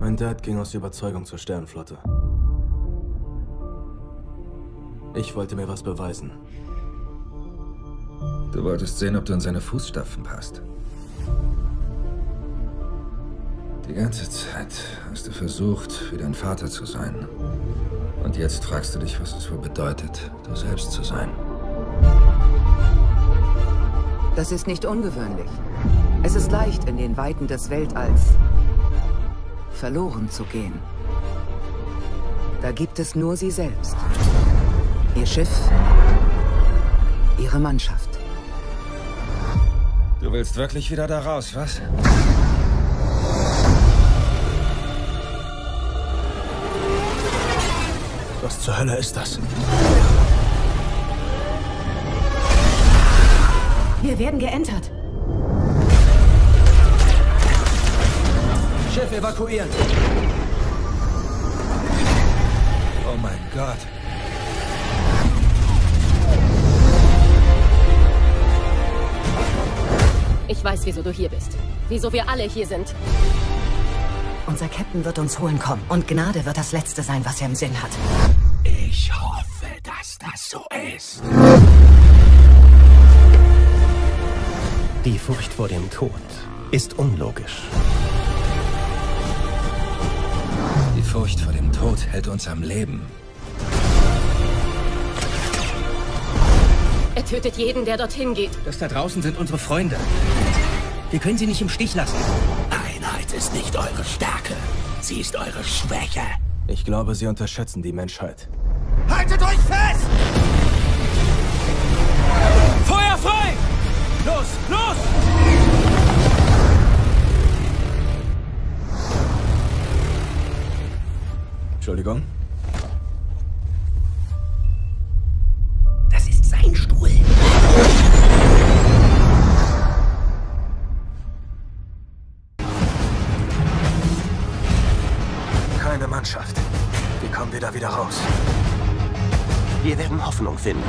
Mein Dad ging aus Überzeugung zur Sternenflotte. Ich wollte mir was beweisen. Du wolltest sehen, ob du in seine Fußstapfen passt. Die ganze Zeit hast du versucht, wie dein Vater zu sein. Und jetzt fragst du dich, was es wohl bedeutet, du selbst zu sein. Das ist nicht ungewöhnlich. Es ist leicht, in den Weiten des Weltalls verloren zu gehen. Da gibt es nur sie selbst. Ihr Schiff, ihre Mannschaft. Du willst wirklich wieder da raus, was? Was zur Hölle ist das? Wir werden geentert. Evakuieren! Oh mein Gott. Ich weiß, wieso du hier bist. Wieso wir alle hier sind. Unser Captain wird uns holen kommen. Und Gnade wird das Letzte sein, was er im Sinn hat. Ich hoffe, dass das so ist. Die Furcht vor dem Tod ist unlogisch. Furcht vor dem Tod hält uns am Leben. Er tötet jeden, der dorthin geht. Das da draußen sind unsere Freunde. Wir können sie nicht im Stich lassen. Einheit ist nicht eure Stärke. Sie ist eure Schwäche. Ich glaube, sie unterschätzen die Menschheit. Haltet euch fest! Feuer frei! Entschuldigung? Das ist sein Stuhl. Keine Mannschaft. Wie kommen wir da wieder raus? Wir werden Hoffnung finden.